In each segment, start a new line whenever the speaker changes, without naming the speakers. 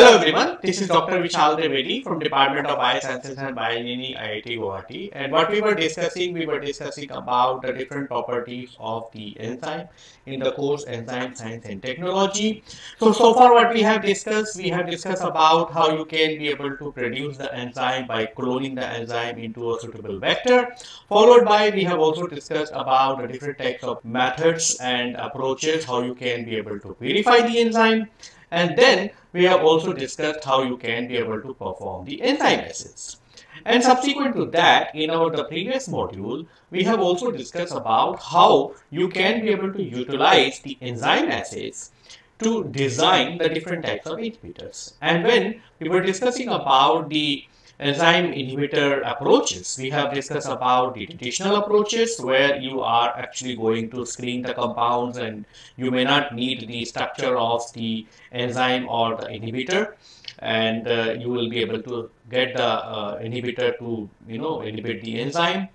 Hello everyone, this is Dr. Vishal Trivedi from Department of Biosciences and Bioengineering IIT Guwahati and what we were discussing, we were discussing about the different properties of the enzyme in the course Enzyme Science and Technology. So, so far what we have discussed, we have discussed about how you can be able to produce the enzyme by cloning the enzyme into a suitable vector. Followed by we have also discussed about the different types of methods and approaches, how you can be able to verify the enzyme. And then we have also discussed how you can be able to perform the enzyme assays. And subsequent to that, in our the previous module, we have also discussed about how you can be able to utilize the enzyme assays to design the different types of inhibitors. And when we were discussing about the enzyme inhibitor approaches, we have discussed about the traditional approaches where you are actually going to screen the compounds and you may not need the structure of the enzyme or the inhibitor. And uh, you will be able to get the uh, inhibitor to you know inhibit the enzyme.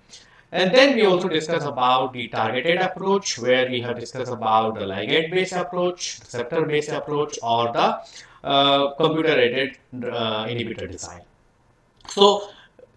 And then we also discuss about the targeted approach where we have discussed about the ligand based approach receptor based approach or the uh, computer aided uh, inhibitor design so,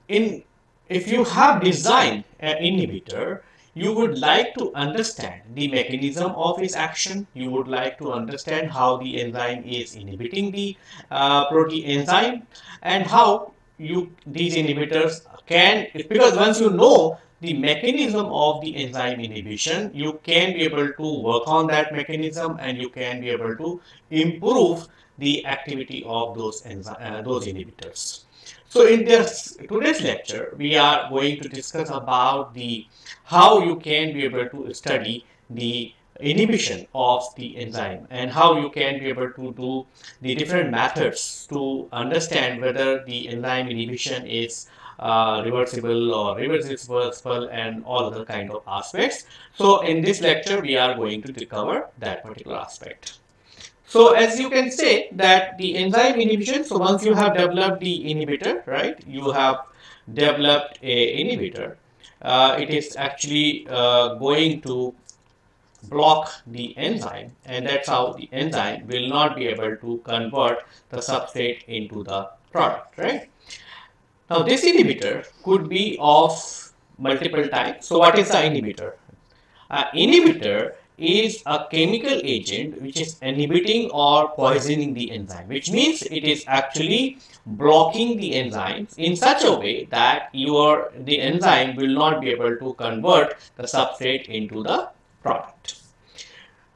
in if you have designed an inhibitor, you would like to understand the mechanism of its action. You would like to understand how the enzyme is inhibiting the uh, protein enzyme and how you these inhibitors can because once you know the mechanism of the enzyme inhibition, you can be able to work on that mechanism and you can be able to improve the activity of those enzyme, uh, those inhibitors. So in this today's lecture, we are going to discuss about the how you can be able to study the inhibition of the enzyme and how you can be able to do the different methods to understand whether the enzyme inhibition is uh, reversible or reversible and all other kind of aspects. So in this lecture, we are going to cover that particular aspect. So as you can say that the enzyme inhibition, so once you have developed the inhibitor, right, you have developed a inhibitor, uh, it is actually uh, going to block the enzyme and that's how the enzyme will not be able to convert the substrate into the product, right. Now this inhibitor could be of multiple types. So what is the inhibitor? Uh, inhibitor is a chemical agent which is inhibiting or poisoning the enzyme which means it is actually blocking the enzymes in such a way that your the enzyme will not be able to convert the substrate into the product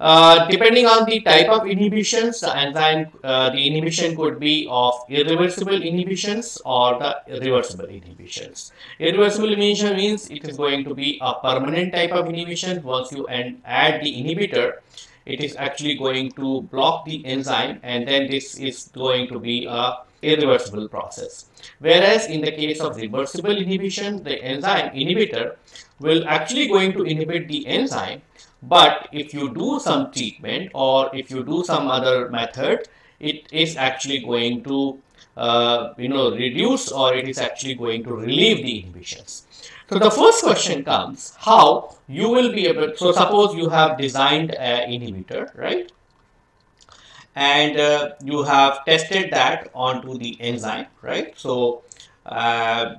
uh, depending on the type of inhibitions, the enzyme, uh, the inhibition could be of irreversible inhibitions or the reversible inhibitions. Irreversible inhibition means it is going to be a permanent type of inhibition. Once you add the inhibitor, it is actually going to block the enzyme and then this is going to be a irreversible process. Whereas in the case of reversible inhibition, the enzyme inhibitor will actually going to inhibit the enzyme but if you do some treatment or if you do some other method, it is actually going to uh, you know reduce or it is actually going to relieve the inhibitions. So the first question comes how you will be able so suppose you have designed an inhibitor right and uh, you have tested that onto the enzyme right so uh,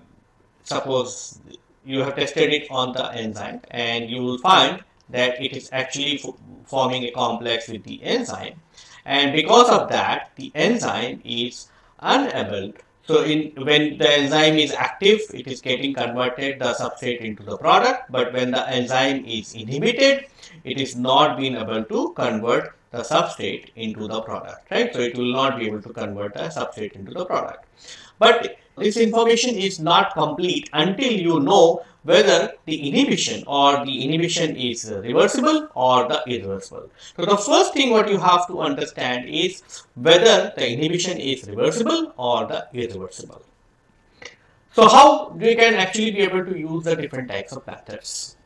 suppose you have tested it on the enzyme and you will find that it is actually forming a complex with the enzyme. And because of that the enzyme is unable so in when the enzyme is active it is getting converted the substrate into the product. But when the enzyme is inhibited it is not being able to convert the substrate into the product right? So it will not be able to convert the substrate into the product. But this information is not complete until you know whether the inhibition or the inhibition is reversible or the irreversible. So the first thing what you have to understand is whether the inhibition is reversible or the irreversible. So how we can actually be able to use the different types of methods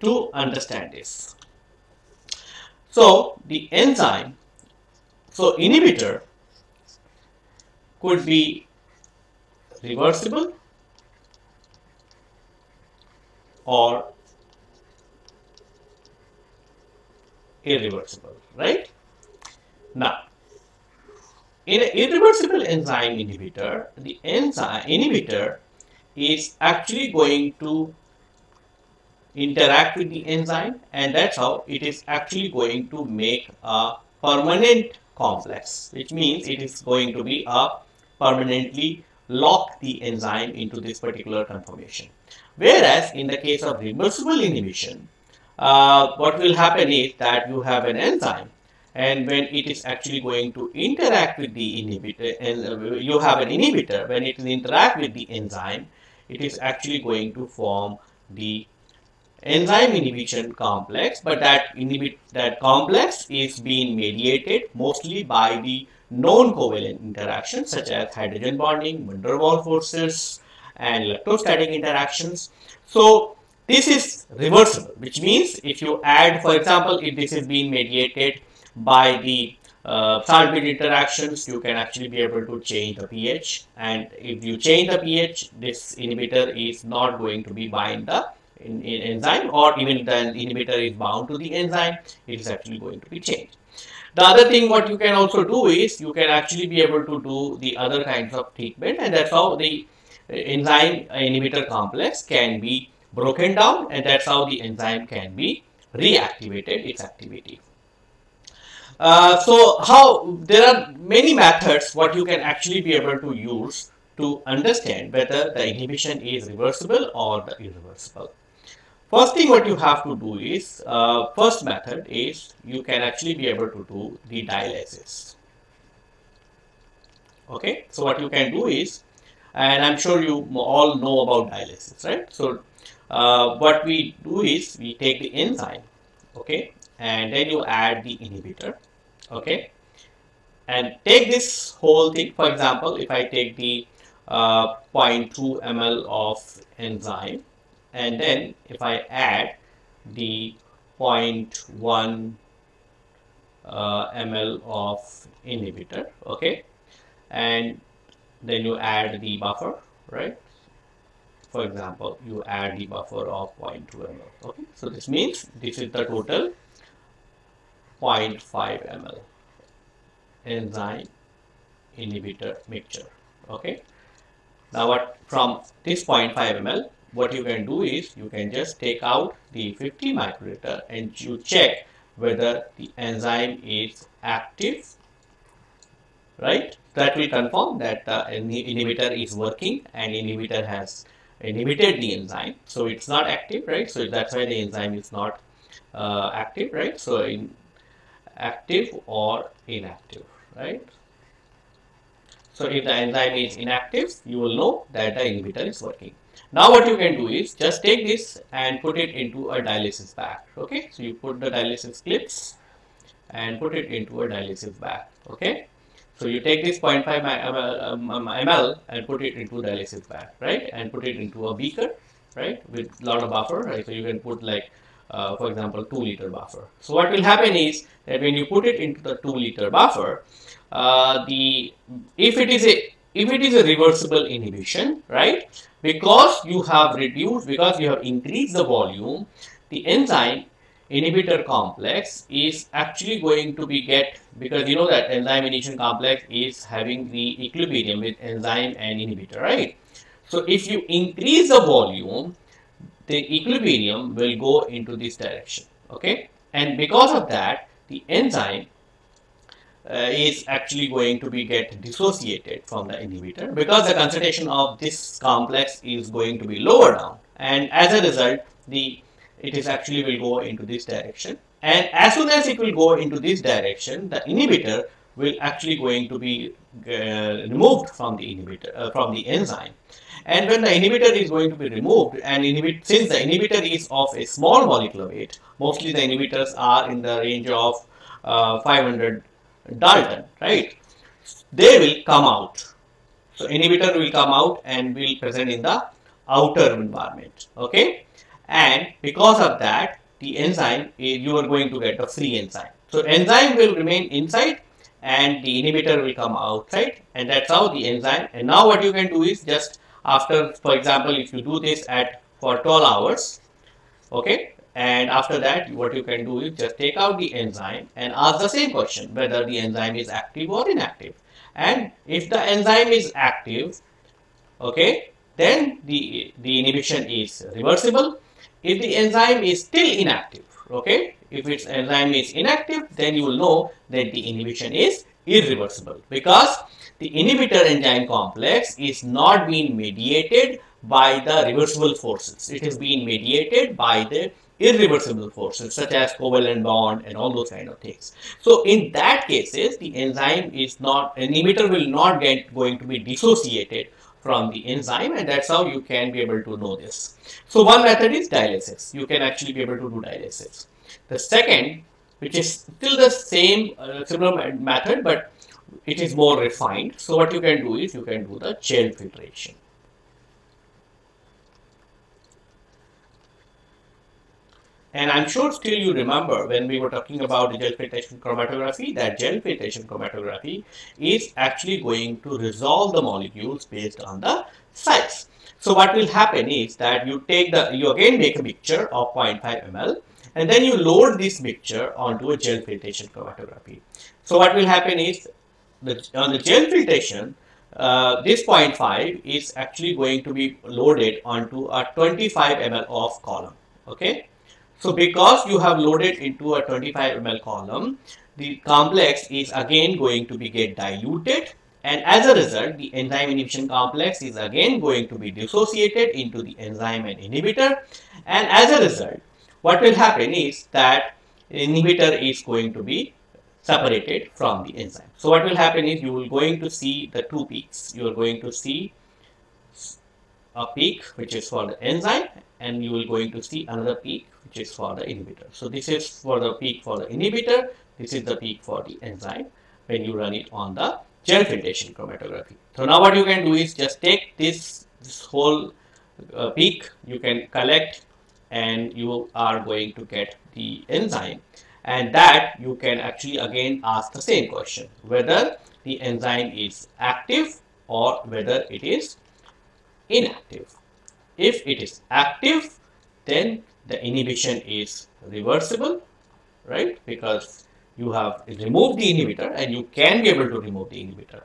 to understand this. So the enzyme, so inhibitor could be reversible or irreversible, right? Now, in an irreversible enzyme inhibitor, the enzyme inhibitor is actually going to interact with the enzyme and that's how it is actually going to make a permanent complex which means it is going to be a permanently lock the enzyme into this particular conformation. Whereas in the case of reversible inhibition, uh, what will happen is that you have an enzyme and when it is actually going to interact with the inhibitor and uh, you have an inhibitor when it will interact with the enzyme it is actually going to form the enzyme inhibition complex but that inhibit that complex is being mediated mostly by the non-covalent interactions such as hydrogen bonding van der Waals forces and electrostatic interactions. So this is reversible which means if you add for example if this is being mediated by the uh, salt interactions you can actually be able to change the pH. And if you change the pH this inhibitor is not going to be bind the in, in enzyme or even the inhibitor is bound to the enzyme it is actually going to be changed. The other thing what you can also do is you can actually be able to do the other kinds of treatment and that's how the enzyme inhibitor complex can be broken down and that's how the enzyme can be reactivated its activity uh, so how there are many methods what you can actually be able to use to understand whether the inhibition is reversible or irreversible. First thing what you have to do is, uh, first method is you can actually be able to do the dialysis. Okay, so what you can do is, and I'm sure you all know about dialysis, right? So uh, what we do is we take the enzyme, okay, and then you add the inhibitor okay? And take this whole thing. For example if I take the uh, 0.2 ml of enzyme and then if I add the 0.1 uh, ml of inhibitor okay? And then you add the buffer right? For example you add the buffer of 0.2 ml okay? So this means this is the total 0.5 ml enzyme inhibitor mixture okay? Now what from this 0.5 ml what you can do is you can just take out the 50 microliter and you check whether the enzyme is active right that will confirm that the inhibitor is working and inhibitor has inhibited the enzyme so it's not active right so that's why the enzyme is not uh, active right so in active or inactive, right? So if the enzyme is inactive, you will know that the inhibitor is working. Now what you can do is just take this and put it into a dialysis bag, okay? So you put the dialysis clips and put it into a dialysis bag, okay? So you take this 0.5 ml, ml and put it into dialysis bag, right? And put it into a beaker, right? With a lot of buffer, right? So you can put like uh, for example 2 liter buffer. So what will happen is that when you put it into the 2 liter buffer, uh, the if it is a if it is a reversible inhibition, right? Because you have reduced, because you have increased the volume, the enzyme inhibitor complex is actually going to be get because you know that enzyme inhibition complex is having the equilibrium with enzyme and inhibitor, right? So if you increase the volume, the equilibrium will go into this direction okay and because of that the enzyme uh, is actually going to be get dissociated from the inhibitor because the concentration of this complex is going to be lower down and as a result the it is actually will go into this direction. And as soon as it will go into this direction the inhibitor will actually going to be uh, removed from the inhibitor uh, from the enzyme. And when the inhibitor is going to be removed and inhibit since the inhibitor is of a small molecular weight mostly the inhibitors are in the range of uh, 500 dalton right? They will come out. So inhibitor will come out and will present in the outer environment okay and because of that the enzyme you are going to get a free enzyme. So enzyme will remain inside and the inhibitor will come outside and that's how the enzyme and now what you can do is just after for example if you do this at for 12 hours okay? And after that what you can do is just take out the enzyme and ask the same question whether the enzyme is active or inactive. And if the enzyme is active okay then the the inhibition is reversible if the enzyme is still inactive okay if its enzyme is inactive then you will know that the inhibition is irreversible because the inhibitor enzyme complex is not being mediated by the reversible forces it is being mediated by the irreversible forces such as covalent bond and all those kind of things. So in that cases, the enzyme is not, inhibitor will not get going to be dissociated from the enzyme and that's how you can be able to know this. So one method is dialysis. You can actually be able to do dialysis. The second, which is still the same uh, similar method, but it is more refined. So what you can do is you can do the gel filtration. And I'm sure still you remember when we were talking about gel filtration chromatography, that gel filtration chromatography is actually going to resolve the molecules based on the size. So what will happen is that you take the, you again make a mixture of 0.5 ml and then you load this mixture onto a gel filtration chromatography. So what will happen is the, on the gel filtration, uh, this 0.5 is actually going to be loaded onto a 25 ml of column. Okay, so because you have loaded into a 25 ml column, the complex is again going to be get diluted and as a result the enzyme inhibition complex is again going to be dissociated into the enzyme and inhibitor and as a result what will happen is that inhibitor is going to be separated from the enzyme. So what will happen is you will going to see the two peaks. You are going to see a peak which is for the enzyme and you will going to see another peak which is for the inhibitor. So this is for the peak for the inhibitor, this is the peak for the enzyme when you run it on the gel filtration chromatography. So now what you can do is just take this, this whole uh, peak, you can collect and you are going to get the enzyme and that you can actually again ask the same question whether the enzyme is active or whether it is inactive. If it is active, then the inhibition is reversible, right? Because you have removed the inhibitor and you can be able to remove the inhibitor.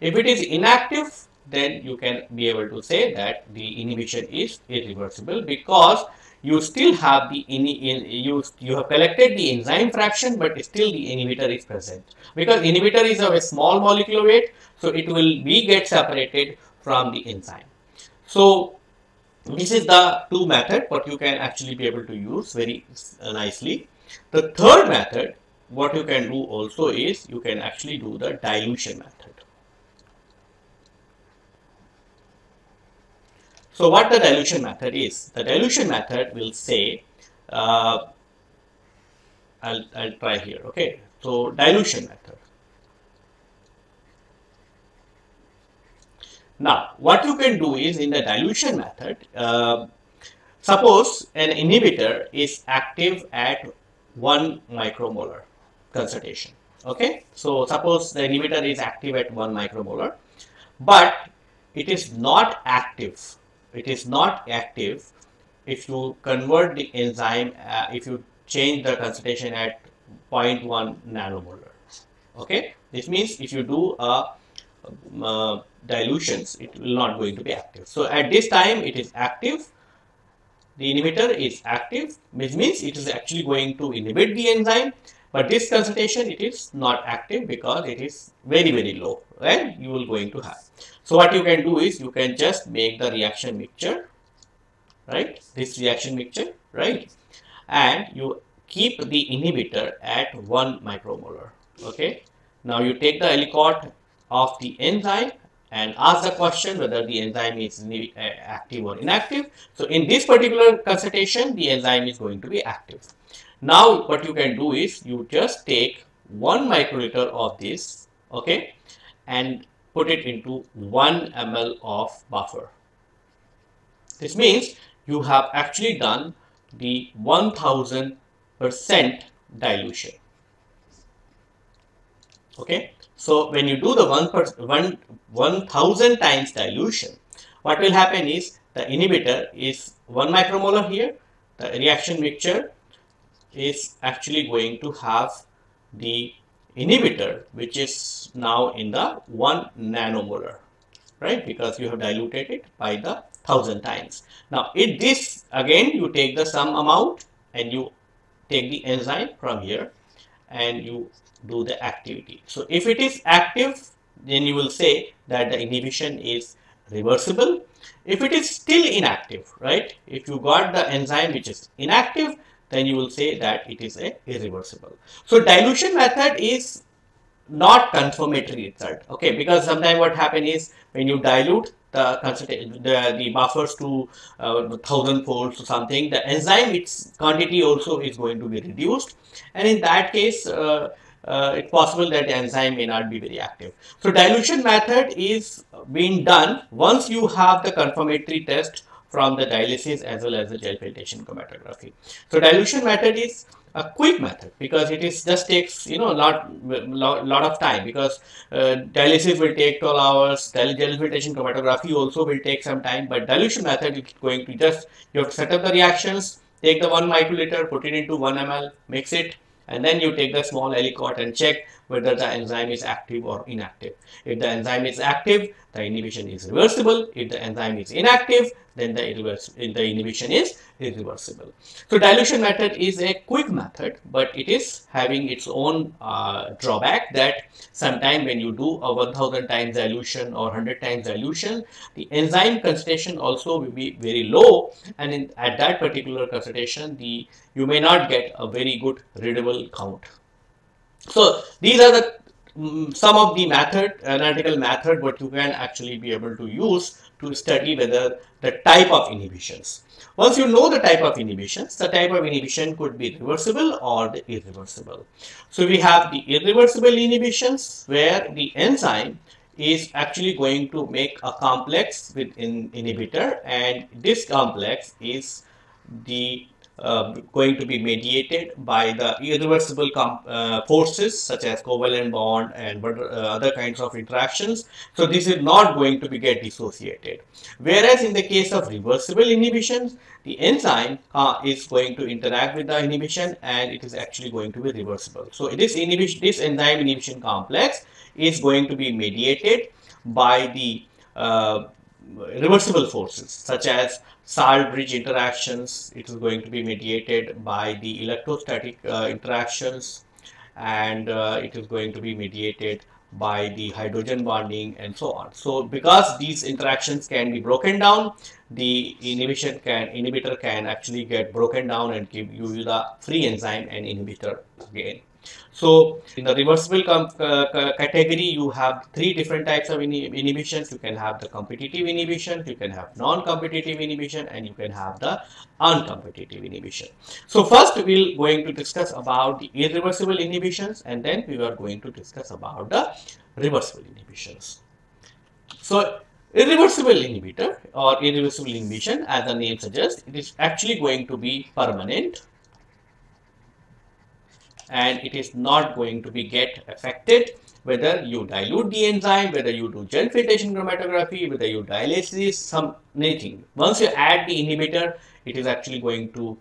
If it is inactive, then you can be able to say that the inhibition is irreversible because you still have the in, in, you you have collected the enzyme fraction but still the inhibitor is present because inhibitor is of a small molecular weight so it will be get separated from the enzyme so this is the two method what you can actually be able to use very nicely. The third method what you can do also is you can actually do the dilution method. So what the dilution method is? The dilution method will say, uh, I'll, I'll try here, okay. So dilution method. Now, what you can do is in the dilution method, uh, suppose an inhibitor is active at 1 micromolar concentration. Okay, so suppose the inhibitor is active at 1 micromolar, but it is not active. It is not active if you convert the enzyme, uh, if you change the concentration at 0.1 nanomolar. Okay, this means if you do a uh, dilutions, it will not going to be active. So at this time, it is active. The inhibitor is active, which means it is actually going to inhibit the enzyme. But this concentration, it is not active because it is very, very low, right? You will going to have. So what you can do is you can just make the reaction mixture, right? This reaction mixture, right? And you keep the inhibitor at 1 micromolar, okay? Now you take the aliquot of the enzyme and ask the question whether the enzyme is uh, active or inactive. So in this particular consultation, the enzyme is going to be active. Now what you can do is you just take 1 microliter of this, okay, and put it into 1 ml of buffer. This means you have actually done the 1000 percent dilution. Okay, so when you do the one per, one 1000 times dilution, what will happen is the inhibitor is 1 micromolar here. The reaction mixture is actually going to have the inhibitor which is now in the 1 nanomolar right because you have diluted it by the thousand times now in this again you take the sum amount and you take the enzyme from here and you do the activity so if it is active then you will say that the inhibition is reversible if it is still inactive right if you got the enzyme which is inactive then you will say that it is a irreversible. So dilution method is not confirmatory result. Okay, because sometimes what happen is when you dilute the the, the buffers to uh, thousand folds or something, the enzyme its quantity also is going to be reduced, and in that case. Uh, uh, it's possible that the enzyme may not be very active. So dilution method is being done once you have the confirmatory test from the dialysis as well as the gel filtration chromatography. So dilution method is a quick method because it is just takes you know a lot, lot lot of time because uh, dialysis will take 12 hours gel filtration chromatography also will take some time but dilution method is going to just you have to set up the reactions take the 1 microliter put it into 1 ml mix it and then you take the small aliquot and check whether the enzyme is active or inactive. If the enzyme is active, the inhibition is reversible. If the enzyme is inactive, then the, the inhibition is irreversible. So dilution method is a quick method, but it is having its own uh, drawback that sometime when you do a 1000 times dilution or 100 times dilution, the enzyme concentration also will be very low and in, at that particular concentration, the you may not get a very good readable count. So these are the um, some of the method, analytical method what you can actually be able to use to study whether the type of inhibitions. Once you know the type of inhibitions, the type of inhibition could be reversible or the irreversible. So we have the irreversible inhibitions where the enzyme is actually going to make a complex with inhibitor and this complex is the uh, going to be mediated by the irreversible uh, forces such as covalent bond and uh, other kinds of interactions. So this is not going to be get dissociated. Whereas in the case of reversible inhibitions, the enzyme uh, is going to interact with the inhibition and it is actually going to be reversible. So this inhibition, this enzyme inhibition complex is going to be mediated by the uh, reversible forces such as salt bridge interactions. It is going to be mediated by the electrostatic uh, interactions and uh, it is going to be mediated by the hydrogen bonding and so on. So because these interactions can be broken down the inhibition can inhibitor can actually get broken down and give you the free enzyme and inhibitor again so in the reversible uh, category, you have three different types of inhibitions. You can have the competitive inhibition, you can have non-competitive inhibition, and you can have the uncompetitive inhibition. So first we're going to discuss about the irreversible inhibitions and then we are going to discuss about the reversible inhibitions. So irreversible inhibitor or irreversible inhibition as the name suggests, it is actually going to be permanent and it is not going to be get affected whether you dilute the enzyme, whether you do gel filtration chromatography, whether you dialysis, some anything. Once you add the inhibitor, it is actually going to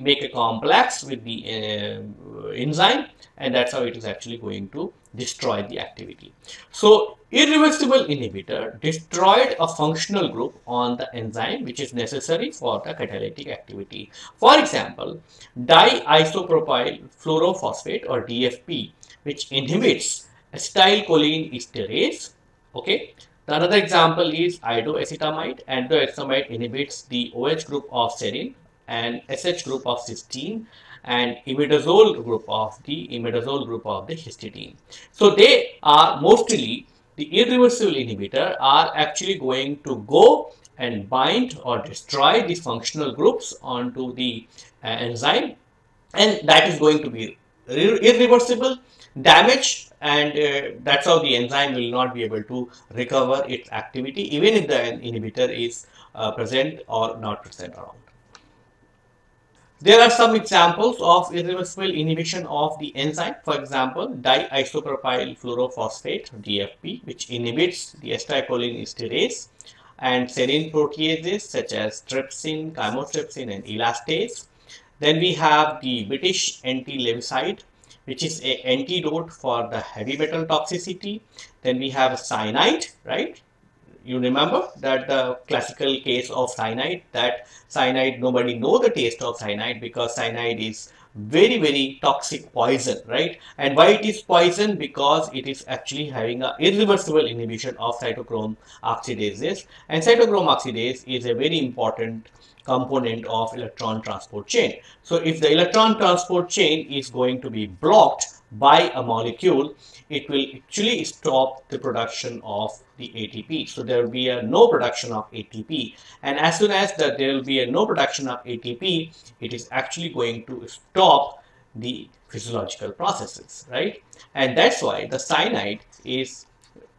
make a complex with the uh, enzyme and that's how it is actually going to destroy the activity. So irreversible inhibitor destroyed a functional group on the enzyme which is necessary for the catalytic activity. For example, diisopropyl fluorophosphate or DFP which inhibits acetylcholine esterase. Okay. The another example is iodoacetamide. Iodoacetamide inhibits the OH group of serine and SH group of cysteine and imidazole group of the imidazole group of the histidine. So they are mostly the irreversible inhibitor are actually going to go and bind or destroy the functional groups onto the uh, enzyme and that is going to be irreversible damage and uh, that's how the enzyme will not be able to recover its activity even if the inhibitor is uh, present or not present around. There are some examples of irreversible inhibition of the enzyme. For example, diisopropyl fluorophosphate DFP, which inhibits the acetylcholine esterase and serine proteases such as trypsin, chymotrypsin, and elastase. Then we have the British anti-Lewisite, which is a antidote for the heavy metal toxicity. Then we have cyanide, right? You remember that the classical case of cyanide, that cyanide, nobody know the taste of cyanide because cyanide is very very toxic poison right? And why it is poison? Because it is actually having a irreversible inhibition of cytochrome oxidases. And cytochrome oxidase is a very important component of electron transport chain. So if the electron transport chain is going to be blocked by a molecule it will actually stop the production of the ATP. So there will be a no production of ATP and as soon as that there will be a no production of ATP, it is actually going to stop the physiological processes, right? And that's why the cyanide is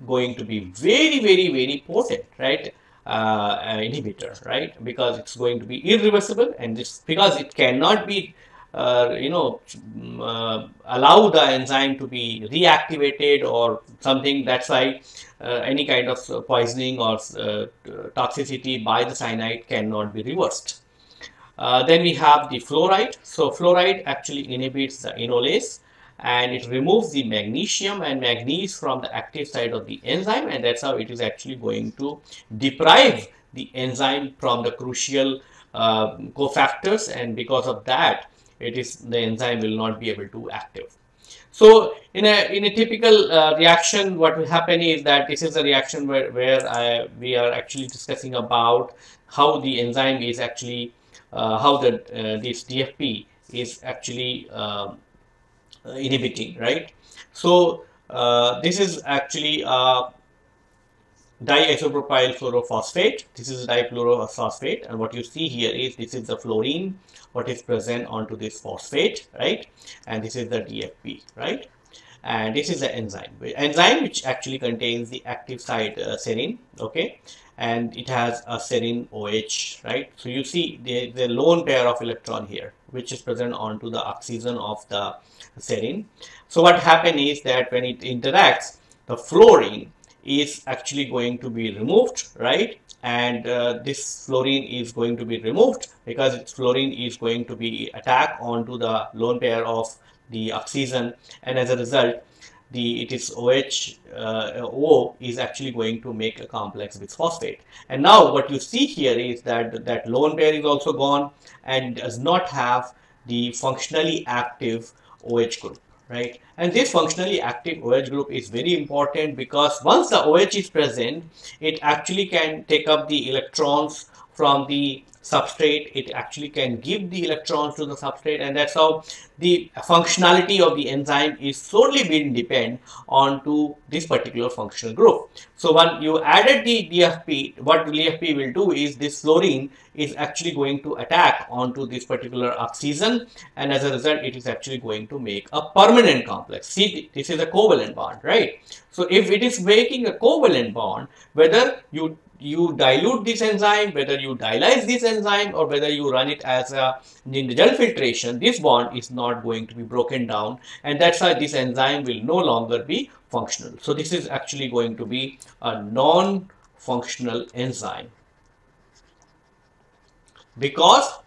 going to be very, very, very potent, right? Uh, inhibitor, right? Because it's going to be irreversible and this because it cannot be uh, you know, uh, allow the enzyme to be reactivated or something. That's why uh, any kind of poisoning or uh, toxicity by the cyanide cannot be reversed. Uh, then we have the fluoride. So fluoride actually inhibits the enolase and it removes the magnesium and manganese from the active site of the enzyme and that's how it is actually going to deprive the enzyme from the crucial uh, cofactors and because of that it is the enzyme will not be able to active. So in a in a typical uh, reaction, what will happen is that this is a reaction where where I, we are actually discussing about how the enzyme is actually uh, how the uh, this DFP is actually um, inhibiting, right? So uh, this is actually a diisopropyl fluorophosphate. This is difluorophosphate, and what you see here is this is the fluorine what is present onto this phosphate, right? And this is the DFP, right? And this is the enzyme, enzyme which actually contains the active site uh, serine, okay? And it has a serine OH, right? So you see the, the lone pair of electron here, which is present onto the oxygen of the serine. So what happens is that when it interacts, the fluorine is actually going to be removed, right? and uh, this fluorine is going to be removed because its fluorine is going to be attack onto the lone pair of the oxygen. And as a result the it is OH uh, O is actually going to make a complex with phosphate. And now what you see here is that that lone pair is also gone and does not have the functionally active OH group right? And this functionally active OH group is very important because once the OH is present, it actually can take up the electrons from the substrate it actually can give the electrons to the substrate and that's how the functionality of the enzyme is solely being depend on to this particular functional group. So when you added the DFP what DFP will do is this fluorine is actually going to attack onto this particular oxygen and as a result it is actually going to make a permanent complex. See this is a covalent bond right? So if it is making a covalent bond whether you you dilute this enzyme, whether you dialyze this enzyme or whether you run it as a gel filtration, this bond is not going to be broken down and that's why this enzyme will no longer be functional. So this is actually going to be a non-functional enzyme because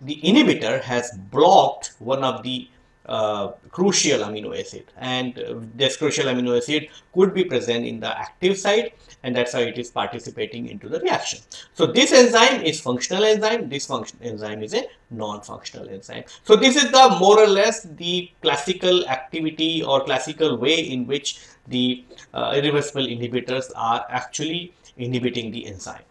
the inhibitor has blocked one of the uh, crucial amino acid and this crucial amino acid could be present in the active site and that's how it is participating into the reaction. So this enzyme is functional enzyme, this function enzyme is a non-functional enzyme. So this is the more or less the classical activity or classical way in which the uh, irreversible inhibitors are actually inhibiting the enzyme.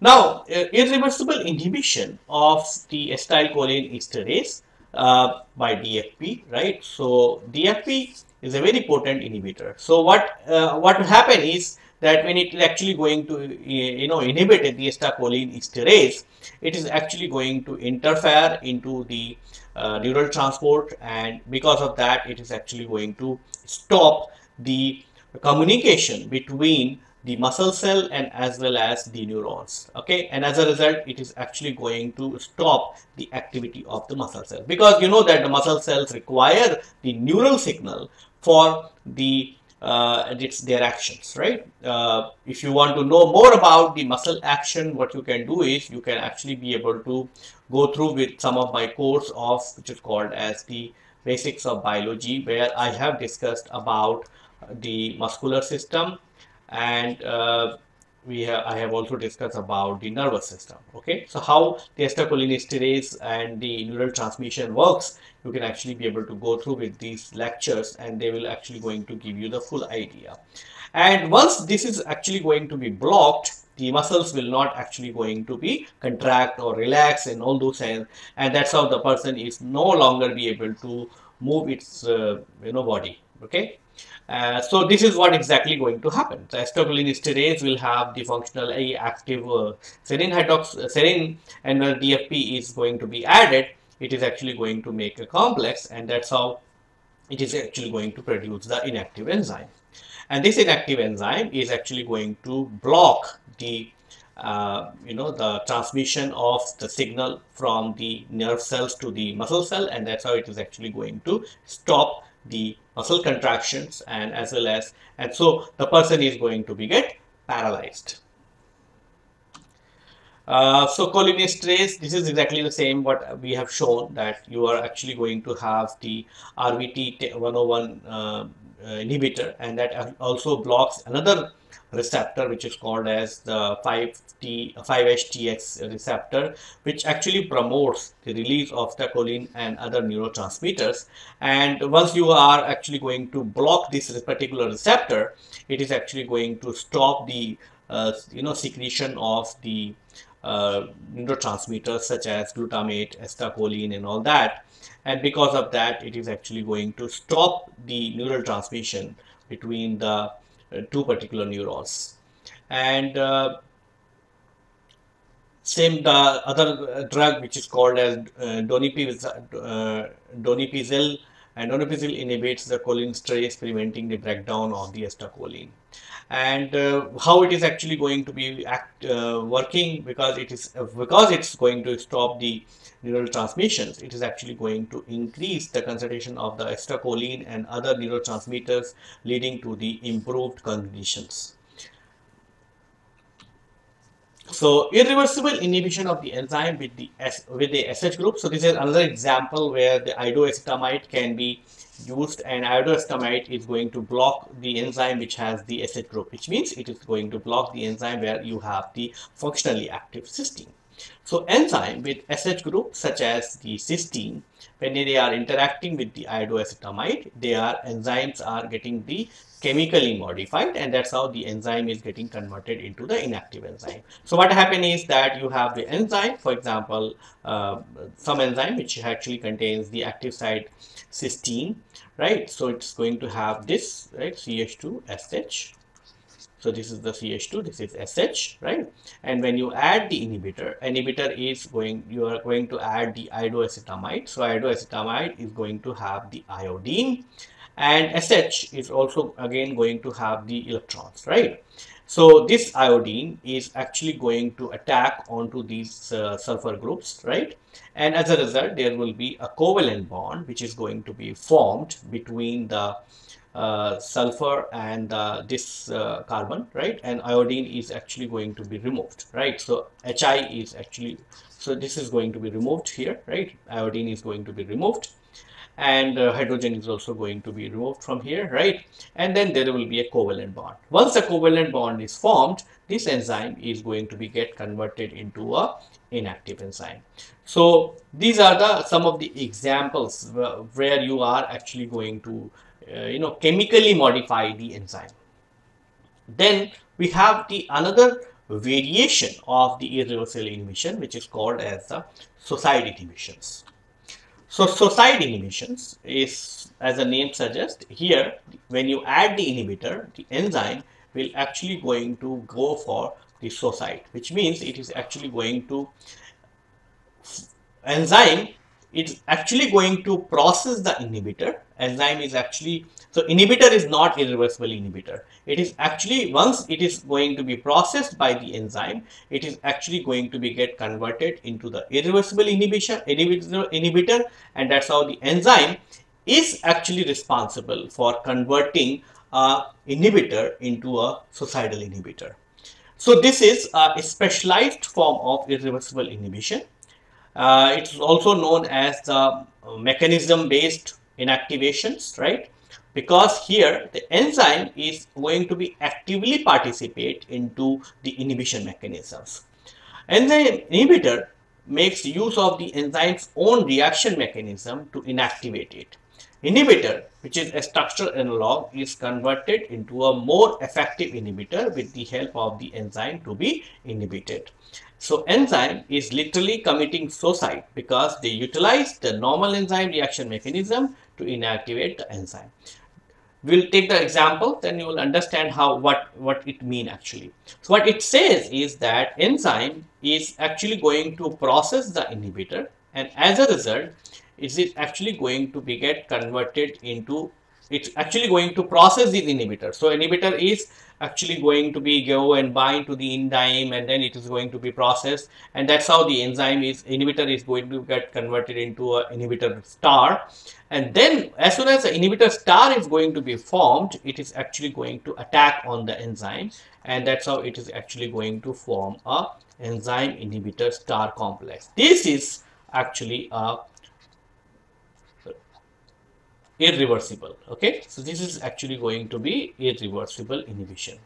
Now, uh, irreversible inhibition of the acetylcholine esterase uh, by DFP, right? So DFP is a very potent inhibitor. So what uh, what will happen is that when it is actually going to you know inhibit the acetylcholine esterase, it is actually going to interfere into the uh, neural transport, and because of that, it is actually going to stop the communication between the muscle cell and as well as the neurons okay and as a result it is actually going to stop the activity of the muscle cell because you know that the muscle cells require the neural signal for the uh, it's their actions, right? Uh, if you want to know more about the muscle action, what you can do is you can actually be able to go through with some of my course of which is called as the basics of biology, where I have discussed about the muscular system and uh, we have I have also discussed about the nervous system. Okay, so how the acetylcholinesterase and the neural transmission works, you can actually be able to go through with these lectures, and they will actually going to give you the full idea. And once this is actually going to be blocked, the muscles will not actually going to be contract or relax and all those things, and that's how the person is no longer be able to move its uh, you know body. Okay. Uh, so this is what exactly going to happen. So acetylcholinesterase will have the functional A active uh, serine hydrox uh, serine and when DFP is going to be added, it is actually going to make a complex and that's how it is actually going to produce the inactive enzyme. And this inactive enzyme is actually going to block the uh, you know the transmission of the signal from the nerve cells to the muscle cell and that's how it is actually going to stop the muscle contractions and as well as and so the person is going to be get paralyzed. Uh, so cholinesterase, this is exactly the same what we have shown that you are actually going to have the RVT 101 uh, inhibitor and that also blocks another receptor which is called as the 5T 5-HTX receptor which actually promotes the release of the choline and other neurotransmitters. And once you are actually going to block this particular receptor it is actually going to stop the uh, you know secretion of the uh, neurotransmitters such as glutamate, acetylcholine and all that. And because of that it is actually going to stop the neural transmission between the two particular neurons. And uh, same the other drug which is called as uh, donepezil, and donepezil inhibits the cholinesterase preventing the breakdown of the acetylcholine and uh, how it is actually going to be act, uh, working because it is uh, because it's going to stop the neural transmissions it is actually going to increase the concentration of the acetylcholine and other neurotransmitters leading to the improved conditions. so irreversible inhibition of the enzyme with the S, with the SH group. So this is another example where the iodoacetamide can be used and iodoacetamide is going to block the enzyme which has the SH group which means it is going to block the enzyme where you have the functionally active cysteine. So enzyme with SH group such as the cysteine when they are interacting with the iodoacetamide their enzymes are getting the chemically modified and that's how the enzyme is getting converted into the inactive enzyme. So what happen is that you have the enzyme for example uh, some enzyme which actually contains the active site cysteine right? So it's going to have this right? CH2SH so this is the CH2 this is SH right? And when you add the inhibitor inhibitor is going you are going to add the iodoacetamide. So iodoacetamide is going to have the iodine and SH is also again going to have the electrons right so this iodine is actually going to attack onto these uh, sulfur groups right? And as a result there will be a covalent bond which is going to be formed between the uh, sulfur and uh, this carbon right? And iodine is actually going to be removed right? So hi is actually so this is going to be removed here right? Iodine is going to be removed and uh, hydrogen is also going to be removed from here right? And then there will be a covalent bond. Once a covalent bond is formed this enzyme is going to be get converted into a inactive enzyme. So these are the some of the examples where you are actually going to uh, you know chemically modify the enzyme. Then we have the another variation of the irreversible inhibition which is called as the suicide inhibitions so suicide inhibitions is, as the name suggests, here when you add the inhibitor, the enzyme will actually going to go for the suicide, which means it is actually going to enzyme it's actually going to process the inhibitor. Enzyme is actually so inhibitor is not irreversible inhibitor. It is actually once it is going to be processed by the enzyme, it is actually going to be get converted into the irreversible inhibition inhibitor and that's how the enzyme is actually responsible for converting a inhibitor into a suicidal inhibitor. So this is a specialized form of irreversible inhibition. Uh, it's also known as the mechanism based inactivations, right? Because here the enzyme is going to be actively participate into the inhibition mechanisms. Enzyme inhibitor makes use of the enzyme's own reaction mechanism to inactivate it. Inhibitor, which is a structural analog, is converted into a more effective inhibitor with the help of the enzyme to be inhibited. So enzyme is literally committing suicide because they utilize the normal enzyme reaction mechanism to inactivate the enzyme. We'll take the example, then you will understand how what, what it mean actually. So what it says is that enzyme is actually going to process the inhibitor and as a result, is it actually going to be get converted into it's actually going to process these inhibitors. So inhibitor is actually going to be go and bind to the enzyme and then it is going to be processed. And that's how the enzyme is inhibitor is going to get converted into a inhibitor star. And then as soon as the inhibitor star is going to be formed it is actually going to attack on the enzyme. And that's how it is actually going to form a enzyme inhibitor star complex. This is actually a irreversible. Okay? So this is actually going to be irreversible inhibition.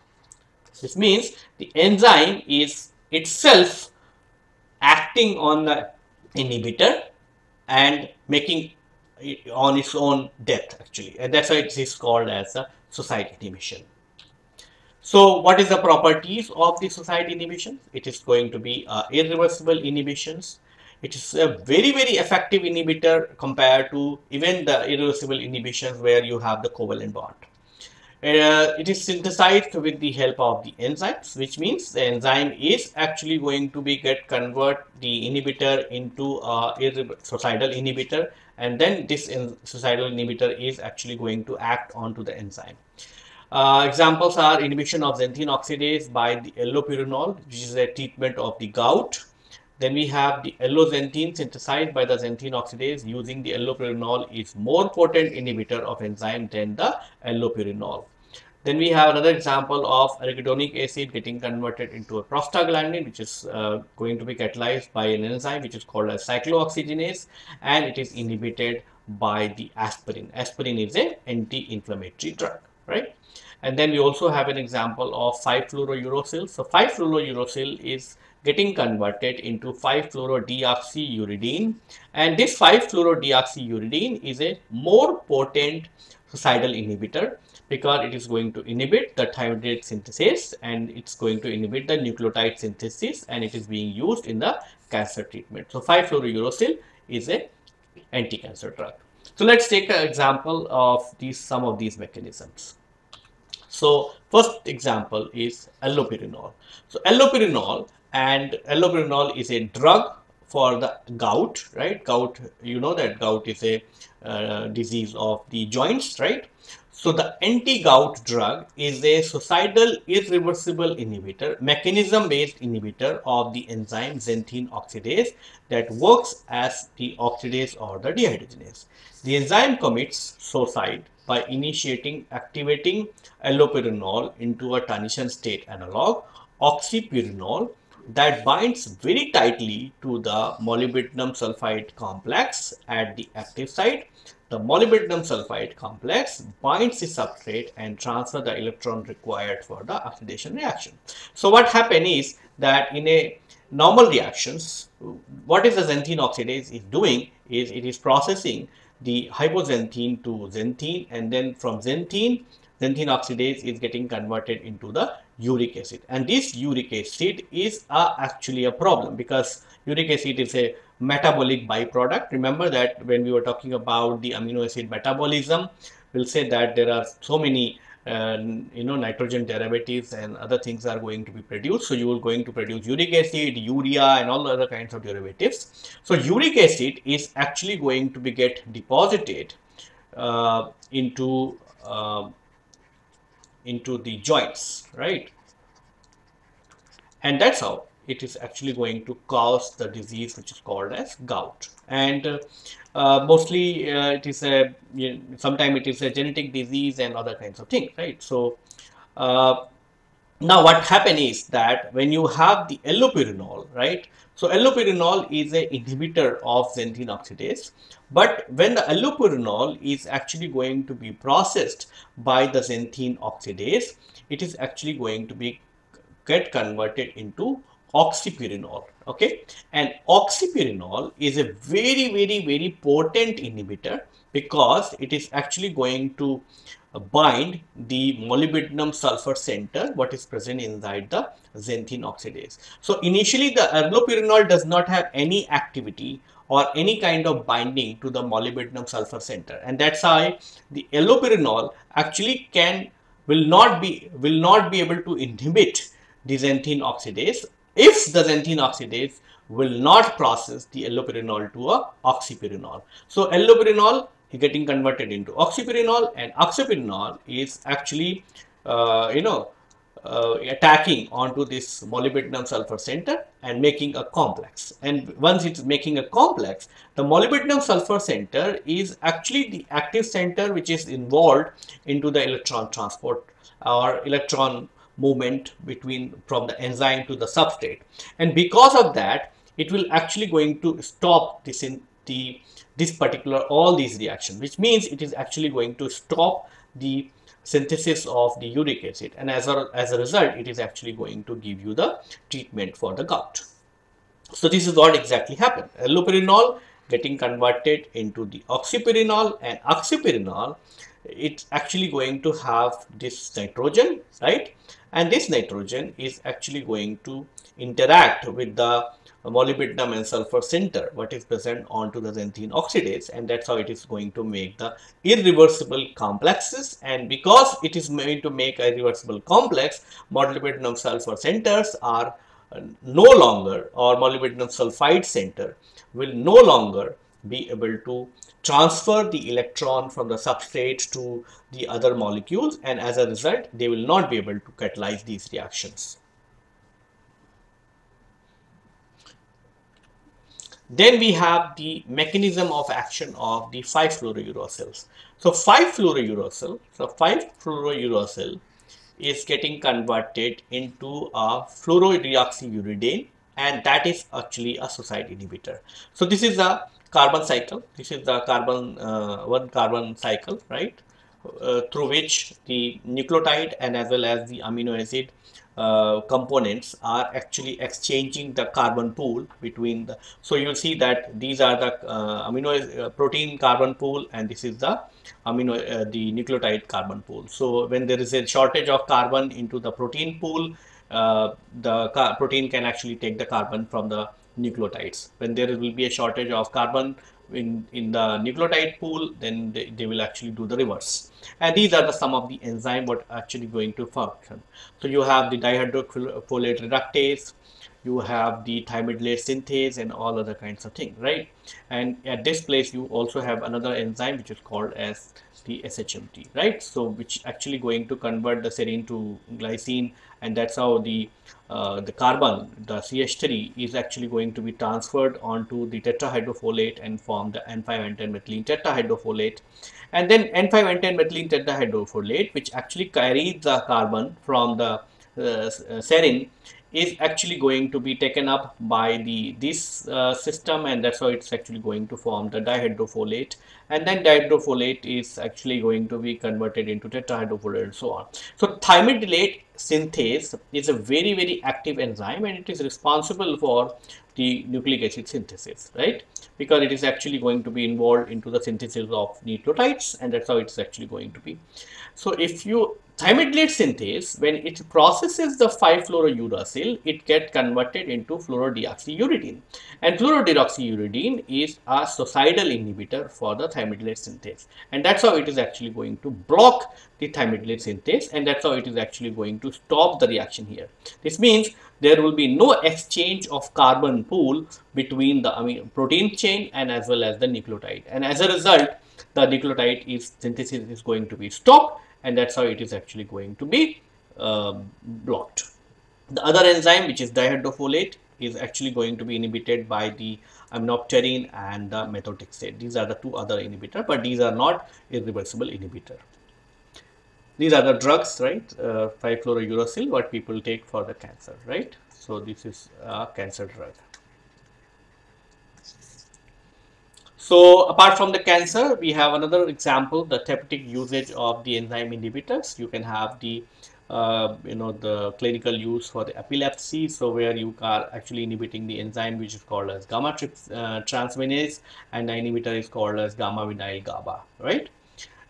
This means the enzyme is itself acting on the inhibitor and making it on its own death actually. And that's why it is called as a suicide inhibition. So what is the properties of the suicide inhibition? It is going to be uh, irreversible inhibitions it is a very, very effective inhibitor compared to even the irreversible inhibitions where you have the covalent bond. Uh, it is synthesized with the help of the enzymes, which means the enzyme is actually going to be get convert the inhibitor into a suicidal inhibitor, and then this suicidal inhibitor is actually going to act onto the enzyme. Uh, examples are inhibition of xanthine oxidase by the allopurinol, which is a treatment of the gout then we have the alloxanthine synthesized by the xanthine oxidase using the allopurinol is more potent inhibitor of enzyme than the allopurinol. Then we have another example of arachidonic acid getting converted into a prostaglandin which is uh, going to be catalyzed by an enzyme which is called as cyclooxygenase and it is inhibited by the aspirin. Aspirin is an anti-inflammatory drug, right? And then we also have an example of 5-fluorouracil. So 5-fluorouracil is getting converted into 5-fluorodeoxyuridine and this 5-fluorodeoxyuridine is a more potent suicidal inhibitor because it is going to inhibit the thymidylate synthase and it's going to inhibit the nucleotide synthesis and it is being used in the cancer treatment. So 5-fluorouracil is a anti-cancer drug. So let's take an example of these some of these mechanisms. So first example is allopurinol. So allopurinol and allopurinol is a drug for the gout, right? Gout, you know that gout is a uh, disease of the joints, right? So the anti-gout drug is a suicidal irreversible inhibitor, mechanism-based inhibitor of the enzyme xanthine oxidase that works as the oxidase or the dehydrogenase. The enzyme commits suicide by initiating activating allopurinol into a transition state analog, oxypurinol, that binds very tightly to the molybdenum sulfide complex at the active site. The molybdenum sulfide complex binds the substrate and transfer the electron required for the oxidation reaction. So what happens is that in a normal reactions, what is the xanthine oxidase is doing is it is processing the hypoxanthine to xanthine and then from xanthine xanthine oxidase is getting converted into the uric acid. And this uric acid is uh, actually a problem because uric acid is a metabolic byproduct. Remember that when we were talking about the amino acid metabolism we'll say that there are so many uh, you know nitrogen derivatives and other things are going to be produced. So you are going to produce uric acid urea and all other kinds of derivatives. So uric acid is actually going to be get deposited uh, into uh, into the joints, right? And that's how it is actually going to cause the disease which is called as gout. And uh, uh, mostly uh, it is a you know, sometimes it is a genetic disease and other kinds of things right? So uh, now what happen is that when you have the allopurinol right? So allopurinol is a inhibitor of xanthine oxidase but when the allopurinol is actually going to be processed by the xanthine oxidase it is actually going to be get converted into oxypurinol okay? And oxypurinol is a very very very potent inhibitor because it is actually going to uh, bind the molybdenum sulfur center what is present inside the xanthine oxidase. So initially the allopurinol does not have any activity or any kind of binding to the molybdenum sulfur center. And that's why the allopurinol actually can will not be will not be able to inhibit the xanthine oxidase if the xanthine oxidase will not process the allopurinol to a oxypurinol. So allopurinol is getting converted into oxypurinol and oxypurinol is actually uh, you know uh, attacking onto this molybdenum sulfur center and making a complex and once it's making a complex the molybdenum sulfur center is actually the active center which is involved into the electron transport or electron movement between from the enzyme to the substrate. And because of that it will actually going to stop this in the this particular all these reactions which means it is actually going to stop the synthesis of the uric acid. And as a, as a result it is actually going to give you the treatment for the gout. So this is what exactly happened. Allopurinol getting converted into the oxypurinol and oxypurinol it's actually going to have this nitrogen right and this nitrogen is actually going to interact with the molybdenum and sulfur center what is present onto the xanthine oxidase and that's how it is going to make the irreversible complexes. And because it is going to make a reversible complex molybdenum sulfur centers are no longer or molybdenum sulfide center will no longer be able to transfer the electron from the substrate to the other molecules and as a result they will not be able to catalyze these reactions. Then we have the mechanism of action of the 5-fluorouracils. So 5-fluorouracil, so 5-fluorouracil is getting converted into a fluorodeoxyuridine and that is actually a suicide inhibitor. So this is a carbon cycle. This is the carbon uh, one carbon cycle, right? Uh, through which the nucleotide and as well as the amino acid uh, components are actually exchanging the carbon pool between the so you'll see that these are the uh, amino uh, protein carbon pool and this is the amino uh, the nucleotide carbon pool so when there is a shortage of carbon into the protein pool the protein can actually take the carbon from the nucleotides. When there will be a shortage of carbon in, in the nucleotide pool, then they, they will actually do the reverse. And these are the some of the enzyme what actually going to function. So you have the dihydrofolate reductase, you have the thymidylate synthase and all other kinds of things, right? And at this place, you also have another enzyme which is called as the SHMT, right? So which actually going to convert the serine to glycine and that's how the uh, the carbon, the CH3 is actually going to be transferred onto the tetrahydrofolate and form the N5N10 methylene tetrahydrofolate. And then N5N10 methylene tetrahydrofolate, which actually carries the carbon from the uh, serine is actually going to be taken up by the this uh, system and that's how it's actually going to form the dihydrofolate and then dihydrofolate is actually going to be converted into tetrahydrofolate and so on. So thymidylate synthase is a very very active enzyme and it is responsible for the nucleic acid synthesis right because it is actually going to be involved into the synthesis of nucleotides and that's how it's actually going to be. So if you thymidylate synthase, when it processes the 5-fluorouracil, it gets converted into fluorodeoxyuridine. And fluorodeoxyuridine is a suicidal inhibitor for the thymidylate synthase. And that's how it is actually going to block the thymidylate synthase and that's how it is actually going to stop the reaction here. This means there will be no exchange of carbon pool between the protein chain and as well as the nucleotide. And as a result, the nucleotide is synthesis is going to be stopped and that's how it is actually going to be uh, blocked The other enzyme, which is dihydrofolate, is actually going to be inhibited by the aminopterin and the methotrexate. These are the two other inhibitors, but these are not irreversible inhibitor. These are the drugs, right? Uh, 5-fluorouracil, what people take for the cancer, right? So this is a cancer drug. So apart from the cancer, we have another example, the therapeutic usage of the enzyme inhibitors. You can have the uh, you know the clinical use for the epilepsy so where you are actually inhibiting the enzyme which is called as gamma trips, uh, and the inhibitor is called as gamma vinyl GABA right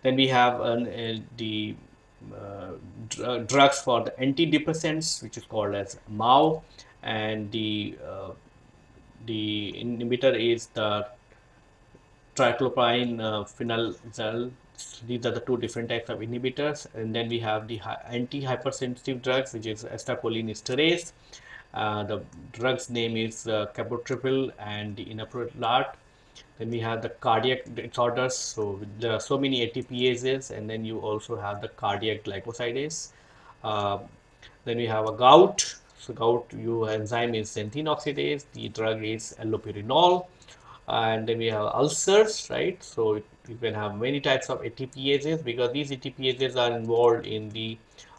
then we have uh, the uh, drugs for the antidepressants which is called as MAO and the uh, the inhibitor is the triclopyr uh, these are the two different types of inhibitors. And then we have the anti-hypersensitive drugs which is acetylcholinesterase uh, the drug's name is uh, and the enalaprilat then we have the cardiac disorders. So there are so many ATPases and then you also have the cardiac glycosidase uh, then we have a gout. So gout you enzyme is xanthine oxidase. The drug is allopurinol and then we have ulcers right? So you can have many types of ATPases because these ATPases are involved in the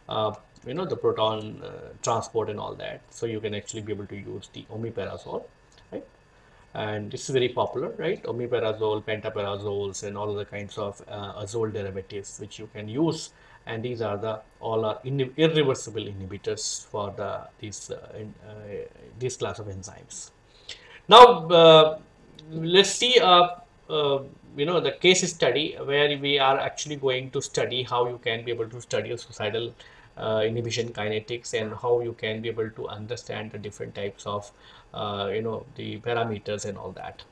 uh, you know the proton uh, transport and all that. So you can actually be able to use the omeprazole right? And this is very popular right? Omeprazole pantoprazole and all the kinds of uh, azole derivatives which you can use. And these are the all are irreversible inhibitors for the these uh, in, uh, this class of enzymes. Now uh, let's see a, you know the case study where we are actually going to study how you can be able to study suicidal uh, inhibition kinetics and how you can be able to understand the different types of uh, you know the parameters and all that.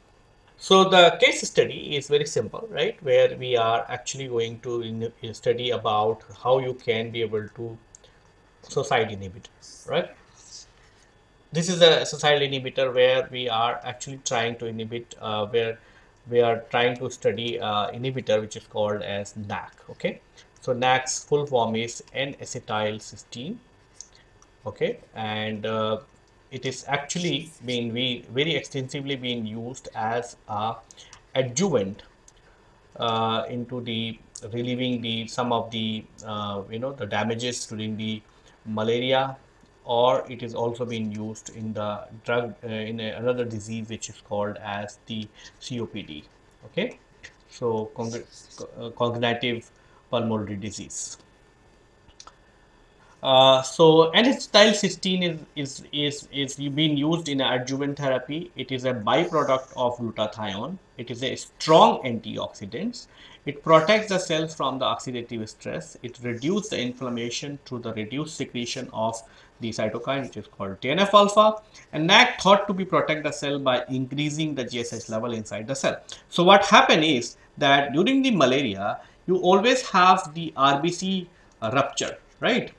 So the case study is very simple right? Where we are actually going to study about how you can be able to suicide inhibitor right this is a suicidal inhibitor where we are actually trying to inhibit uh, where we are trying to study uh, inhibitor which is called as NAC okay? So NAC's full form is N-acetylcysteine okay? And uh, it is actually being very extensively being used as a adjuvant uh, into the relieving the some of the uh, you know the damages during the malaria or it is also being used in the drug uh, in a, another disease which is called as the COPD okay so con uh, congenitive pulmonary disease uh, so N-acetylcysteine is, is, is, is being used in adjuvant therapy. It is a byproduct of glutathione. It is a strong antioxidant. It protects the cells from the oxidative stress. It reduces the inflammation through the reduced secretion of the cytokine which is called TNF alpha and NAC thought to be protect the cell by increasing the GSH level inside the cell. So what happened is that during the malaria you always have the RBC uh, rupture right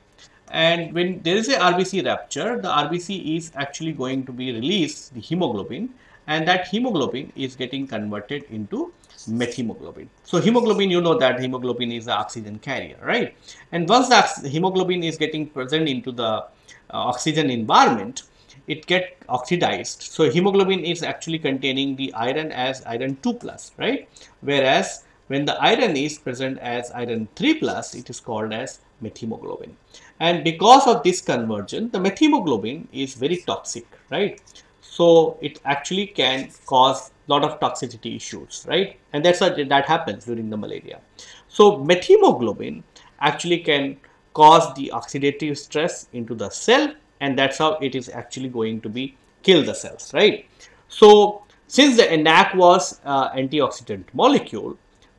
and when there is a RBC rupture the RBC is actually going to be released the hemoglobin and that hemoglobin is getting converted into methemoglobin. So hemoglobin, you know that hemoglobin is the oxygen carrier, right? And once the hemoglobin is getting present into the uh, oxygen environment, it get oxidized. So hemoglobin is actually containing the iron as iron 2 plus, right? Whereas when the iron is present as iron 3 plus, it is called as methemoglobin. And because of this conversion, the methemoglobin is very toxic, right? So it actually can cause lot of toxicity issues, right? And that's what that happens during the malaria. So methemoglobin actually can cause the oxidative stress into the cell and that's how it is actually going to be kill the cells, right? So since the NAC was uh, antioxidant molecule,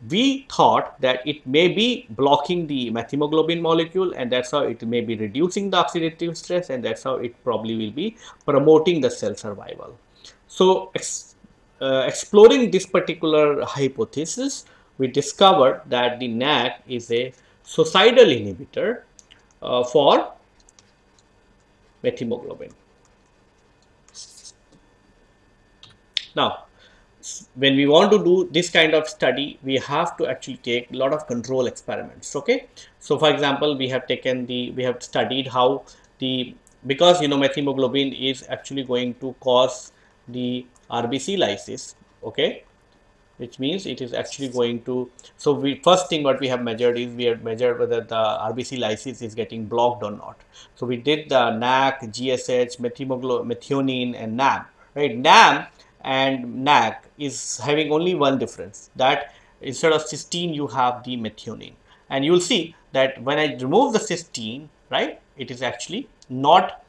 we thought that it may be blocking the methemoglobin molecule and that's how it may be reducing the oxidative stress and that's how it probably will be promoting the cell survival. So uh, exploring this particular hypothesis, we discovered that the NAC is a suicidal inhibitor uh, for methemoglobin. Now, when we want to do this kind of study we have to actually take a lot of control experiments okay so for example we have taken the we have studied how the because you know methemoglobin is actually going to cause the RBC lysis okay? Which means it is actually going to so we first thing what we have measured is we have measured whether the RBC lysis is getting blocked or not. So we did the NAC, GSH, methionine and NAM right? NAM and NAC is having only one difference that instead of cysteine you have the methionine. And you will see that when I remove the cysteine right it is actually not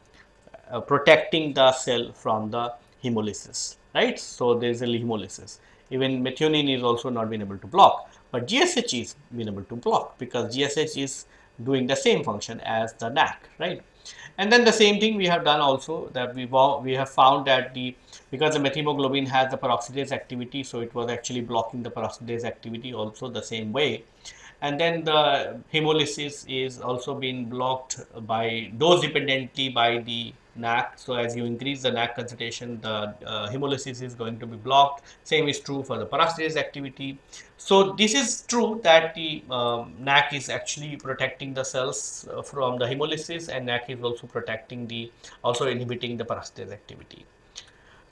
uh, protecting the cell from the hemolysis right? So there is a hemolysis even methionine is also not been able to block but GSH is been able to block because GSH is doing the same function as the NAC right? And then the same thing we have done also that we we have found that the because the methemoglobin has the peroxidase activity so it was actually blocking the peroxidase activity also the same way. And then the hemolysis is also being blocked by dose dependently by the NAC. So as you increase the NAC concentration, the uh, hemolysis is going to be blocked. Same is true for the peroxidase activity. So this is true that the um, NAC is actually protecting the cells uh, from the hemolysis and NAC is also protecting the, also inhibiting the peroxidase activity.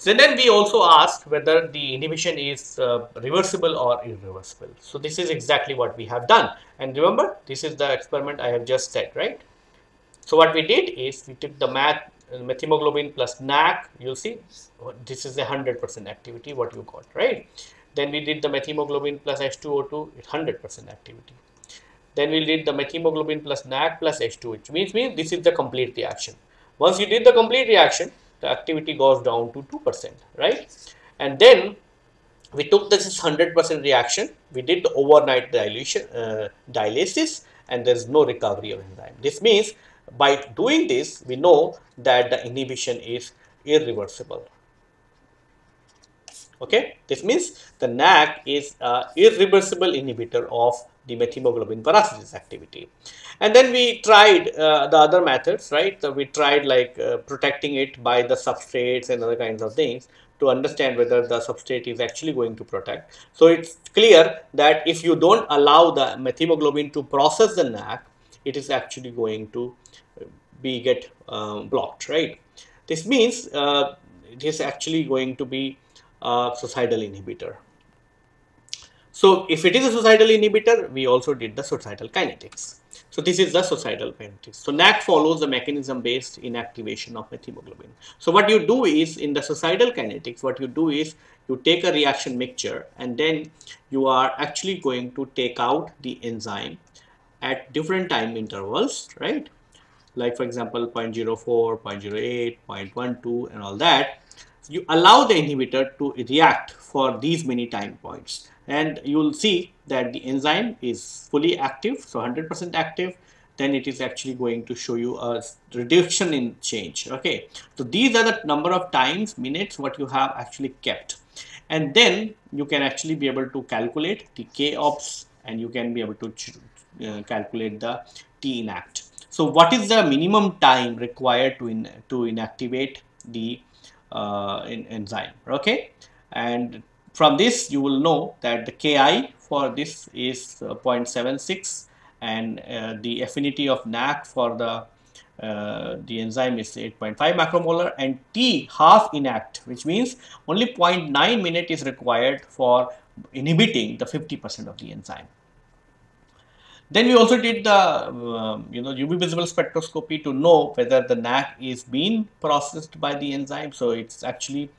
So then we also asked whether the inhibition is uh, reversible or irreversible. So this is exactly what we have done. And remember, this is the experiment I have just said, right? So what we did is we took the math methemoglobin plus NAC, you'll see, this is a 100% activity, what you got, right? Then we did the methemoglobin plus H2O2, 100% activity. Then we did the methemoglobin plus NAC plus H2, which means, means this is the complete reaction. Once you did the complete reaction, the activity goes down to 2%, right? And then we took this 100% reaction, we did the overnight dilution, uh, dialysis, and there is no recovery of enzyme. This means by doing this, we know that the inhibition is irreversible. Okay, this means the NAC is irreversible inhibitor of the methemoglobin peroxidase activity. And then we tried uh, the other methods, right? So we tried like uh, protecting it by the substrates and other kinds of things to understand whether the substrate is actually going to protect. So it's clear that if you don't allow the methemoglobin to process the NAC, it is actually going to be get um, blocked, right? This means uh, it is actually going to be a suicidal inhibitor. So if it is a suicidal inhibitor, we also did the suicidal kinetics. So this is the suicidal kinetics. So NAC follows the mechanism based inactivation of methemoglobin. So what you do is in the suicidal kinetics, what you do is you take a reaction mixture and then you are actually going to take out the enzyme at different time intervals, right? like for example 0.04, 0.08, 0.12 and all that, you allow the inhibitor to react for these many time points and you will see that the enzyme is fully active, so 100% active, then it is actually going to show you a reduction in change. Okay, so these are the number of times, minutes, what you have actually kept. And then you can actually be able to calculate the K obs and you can be able to uh, calculate the T inact. So what is the minimum time required to, in, to inactivate the uh, in, enzyme? Okay. And from this you will know that the Ki for this is uh, 0.76 and uh, the affinity of NAC for the uh, the enzyme is 8.5 micromolar and T half inact which means only 0.9 minute is required for inhibiting the 50% of the enzyme. Then we also did the um, you know UV visible spectroscopy to know whether the NAC is being processed by the enzyme. So it's actually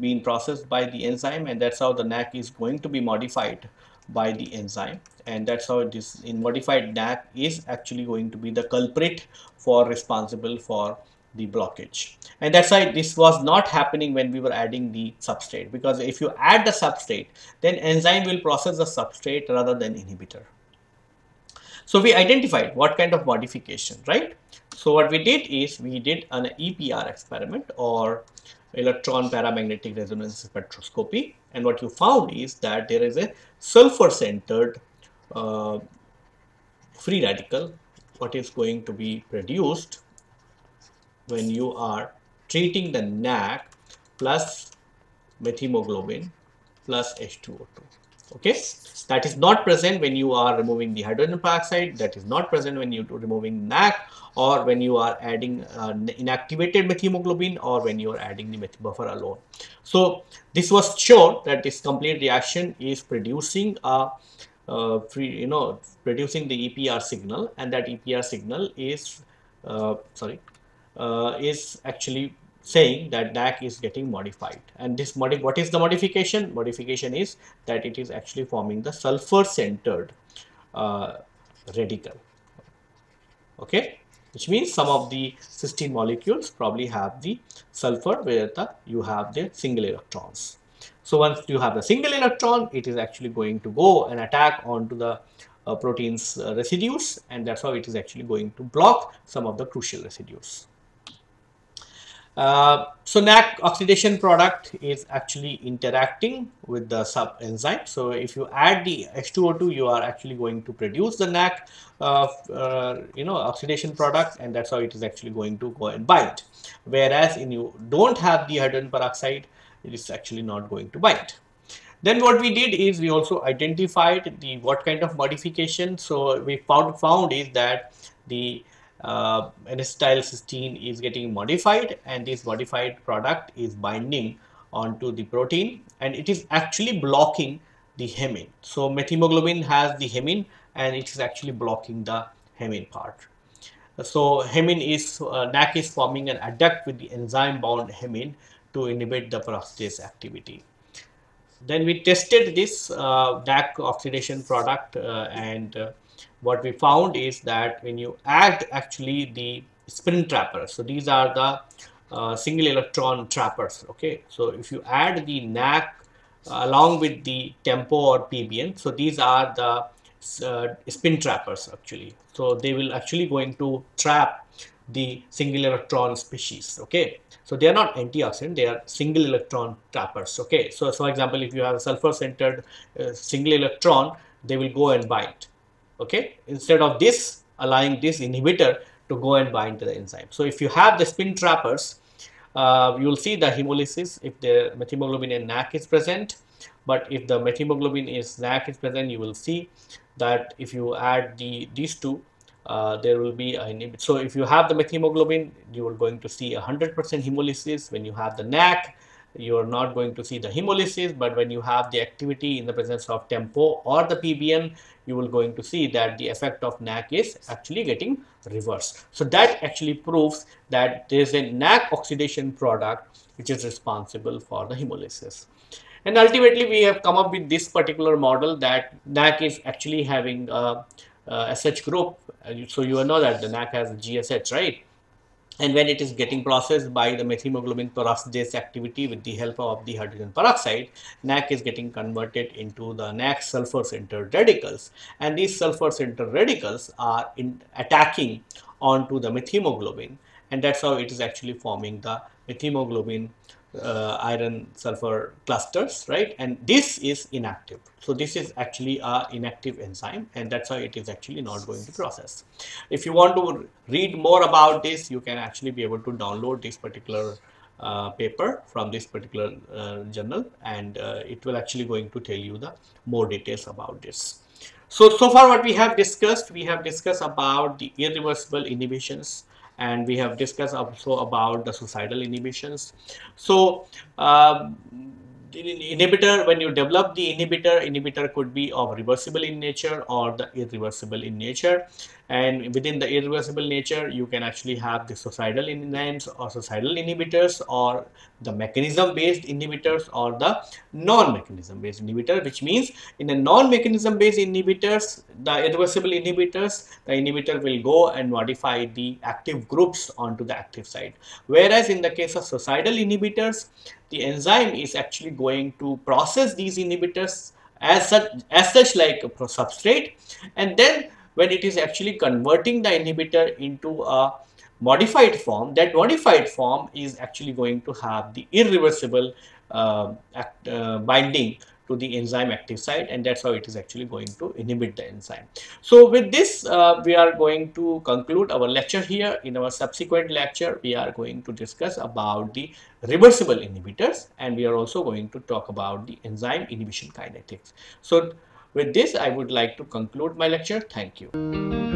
being processed by the enzyme, and that's how the NAC is going to be modified by the enzyme. And that's how this in modified NAC is actually going to be the culprit for responsible for the blockage. And that's why this was not happening when we were adding the substrate because if you add the substrate, then enzyme will process the substrate rather than inhibitor. So we identified what kind of modification, right? So what we did is we did an EPR experiment or electron paramagnetic resonance spectroscopy and what you found is that there is a sulfur centered uh, free radical what is going to be produced when you are treating the NAC plus methemoglobin plus H2O2 Okay, that is not present when you are removing the hydrogen peroxide. That is not present when you are removing NAC or when you are adding uh, inactivated methemoglobin or when you are adding the meth buffer alone. So this was shown that this complete reaction is producing a uh, free, you know, producing the EPR signal and that EPR signal is, uh, sorry, uh, is actually saying that NAC is getting modified and this modi what is the modification? Modification is that it is actually forming the sulfur centered uh, radical, okay, which means some of the cysteine molecules probably have the sulfur where the you have the single electrons. So once you have the single electron, it is actually going to go and attack onto the uh, protein's uh, residues and that's how it is actually going to block some of the crucial residues. Uh, so NAC oxidation product is actually interacting with the sub enzyme. So if you add the H2O2, you are actually going to produce the NAC, uh, uh, you know, oxidation product, and that's how it is actually going to go and bind. Whereas in you don't have the hydrogen peroxide, it is actually not going to bind. Then what we did is we also identified the what kind of modification. So we found found is that the uh, cysteine is getting modified and this modified product is binding onto the protein and it is actually blocking the hemin. So methemoglobin has the hemin and it is actually blocking the hemin part. So hemin is, uh, NAC is forming an adduct with the enzyme bound hemin to inhibit the peroxidase activity. Then we tested this uh, NAC oxidation product uh, and uh, what we found is that when you add actually the spin trappers, so these are the uh, single electron trappers, okay. So if you add the NAC uh, along with the tempo or PBN, so these are the uh, spin trappers actually. So they will actually going to trap the single electron species, okay. So they are not antioxidant, they are single electron trappers, okay. So for example, if you have a sulfur centered uh, single electron, they will go and bind okay? Instead of this allowing this inhibitor to go and bind to the enzyme. So if you have the spin trappers uh, you will see the hemolysis if the methemoglobin and NAC is present. But if the methemoglobin is NAC is present you will see that if you add the these two uh, there will be a inhibit so if you have the methemoglobin you are going to see a hundred percent hemolysis. When you have the NAC you are not going to see the hemolysis but when you have the activity in the presence of tempo or the PBN you will going to see that the effect of NAC is actually getting reversed. So that actually proves that there is a NAC oxidation product which is responsible for the hemolysis. And ultimately we have come up with this particular model that NAC is actually having a, a SH group. So you know that the NAC has GSH, right? And when it is getting processed by the methemoglobin peroxidase activity with the help of the hydrogen peroxide, NAC is getting converted into the NAC sulfur centered radicals. And these sulfur centered radicals are in attacking onto the methemoglobin and that's how it is actually forming the methemoglobin uh, iron sulfur clusters right? And this is inactive. So this is actually a inactive enzyme and that's why it is actually not going to process. If you want to read more about this you can actually be able to download this particular uh, paper from this particular uh, journal and uh, it will actually going to tell you the more details about this. So so far what we have discussed we have discussed about the irreversible inhibitions and we have discussed also about the suicidal inhibitions. So um, inhibitor when you develop the inhibitor inhibitor could be of reversible in nature or the irreversible in nature. And within the irreversible nature you can actually have the suicidal enzymes or suicidal inhibitors or the mechanism based inhibitors or the non-mechanism based inhibitor which means in a non-mechanism based inhibitors the irreversible inhibitors the inhibitor will go and modify the active groups onto the active site. Whereas in the case of suicidal inhibitors the enzyme is actually going to process these inhibitors as such as such like a substrate. And then when it is actually converting the inhibitor into a modified form, that modified form is actually going to have the irreversible uh, act, uh, binding to the enzyme active site and that's how it is actually going to inhibit the enzyme. So with this uh, we are going to conclude our lecture here. In our subsequent lecture we are going to discuss about the reversible inhibitors and we are also going to talk about the enzyme inhibition kinetics. So with this I would like to conclude my lecture. Thank you.